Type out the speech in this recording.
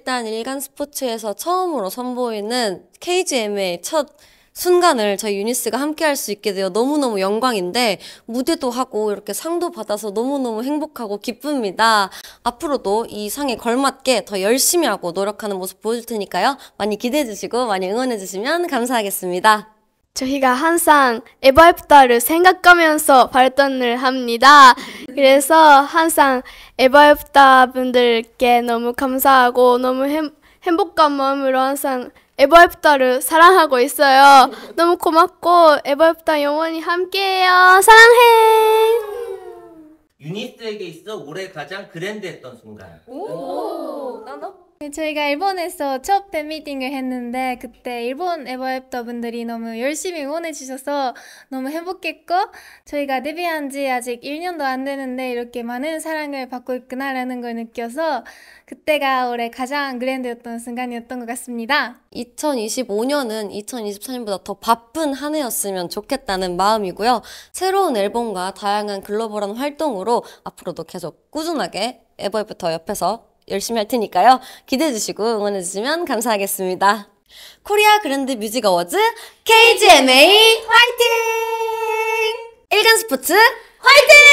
일단 일간 스포츠에서 처음으로 선보이는 KGMA의 첫 순간을 저희 유니스가 함께 할 수 있게 되어 너무너무 영광인데 무대도 하고 이렇게 상도 받아서 너무너무 행복하고 기쁩니다. 앞으로도 이 상에 걸맞게 더 열심히 하고 노력하는 모습 보여줄 테니까요. 많이 기대해 주시고 많이 응원해 주시면 감사하겠습니다. 저희가 항상 EverAfter를 생각하면서 활동을 합니다. 그래서 항상 EverAfter 분들께 너무 감사하고 너무 행, 행복한 마음으로 항상 EverAfter를 사랑하고 있어요. 너무 고맙고 EverAfter 영원히 함께해요. 사랑해. 유니스에게 있어 올해 가장 grand했던 순간. 네, 저희가 일본에서 첫 팬미팅을 했는데 그때 일본 EverAfter 분들이 너무 열심히 응원해 주셔서 너무 행복했고 저희가 데뷔한 지 아직 1년도 안 되는데 이렇게 많은 사랑을 받고 있구나라는 걸 느껴서 그때가 올해 가장 그랜드였던 순간이었던 것 같습니다. 2025년은 2024년보다 더 바쁜 한 해였으면 좋겠다는 마음이고요. 새로운 앨범과 다양한 글로벌한 활동으로 앞으로도 계속 꾸준하게 에버부터 옆에서 열심히 할 테니까요. 기대해 주시고 응원해 주시면 감사하겠습니다. 코리아 그랜드 뮤직 어워즈 KGMA 화이팅! 일간 스포츠 화이팅!